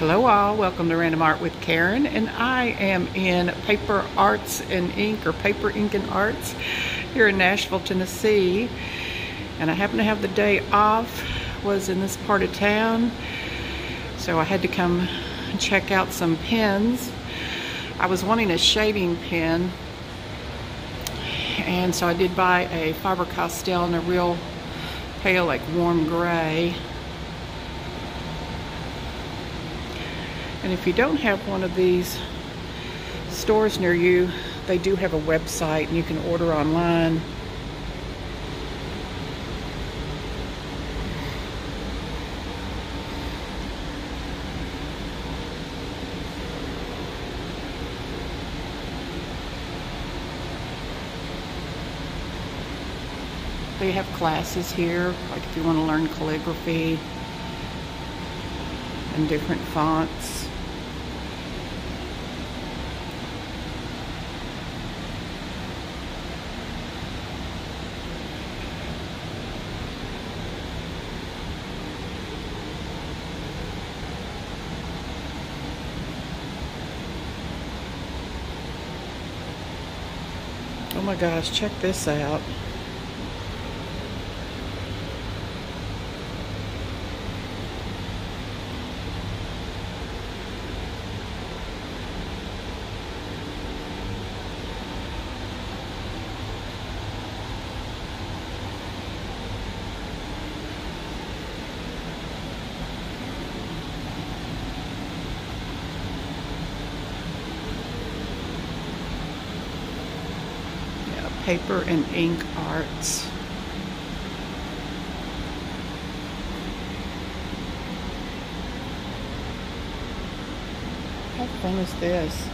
Hello all, welcome to Random Art with Karen and I am in Paper Arts and Ink or Paper Ink and Arts here in Nashville, Tennessee and I happen to have the day off, was in this part of town so I had to come check out some pens. I was wanting a shading pen and so I did buy a Faber-Castell in a real pale like warm gray And if you don't have one of these stores near you, they do have a website and you can order online. They have classes here, like if you want to learn calligraphy and different fonts. Oh my gosh, check this out. Paper and ink arts. How fun is this?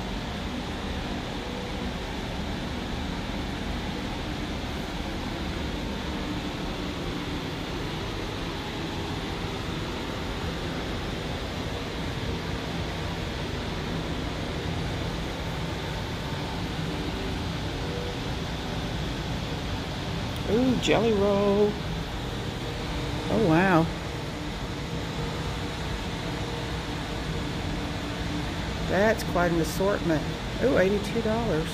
Ooh, jelly roll. Oh, wow. That's quite an assortment. Ooh, $82.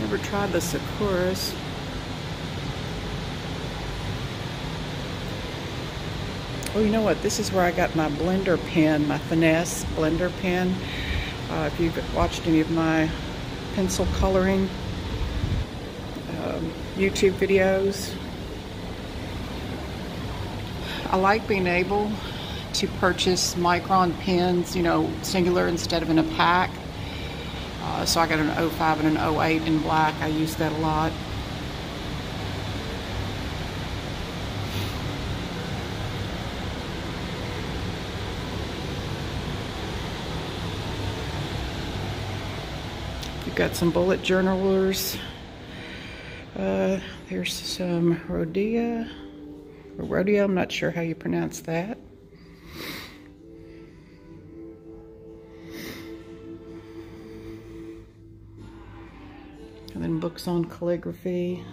Never tried the Sakuras. Oh, you know what? This is where I got my blender pen, my Finesse blender pen. Uh, if you've watched any of my pencil coloring um, YouTube videos, I like being able to purchase micron pens, you know, singular instead of in a pack. Uh, so I got an 05 and an 08 in black. I use that a lot. We've got some bullet journalers. Uh, there's some Rhodia, or Rodeo, I'm not sure how you pronounce that. And then books on calligraphy.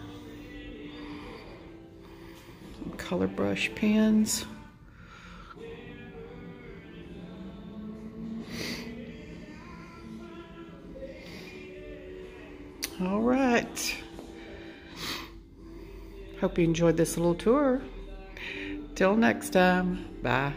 Some color brush pens. All right. Hope you enjoyed this little tour. Till next time. Bye.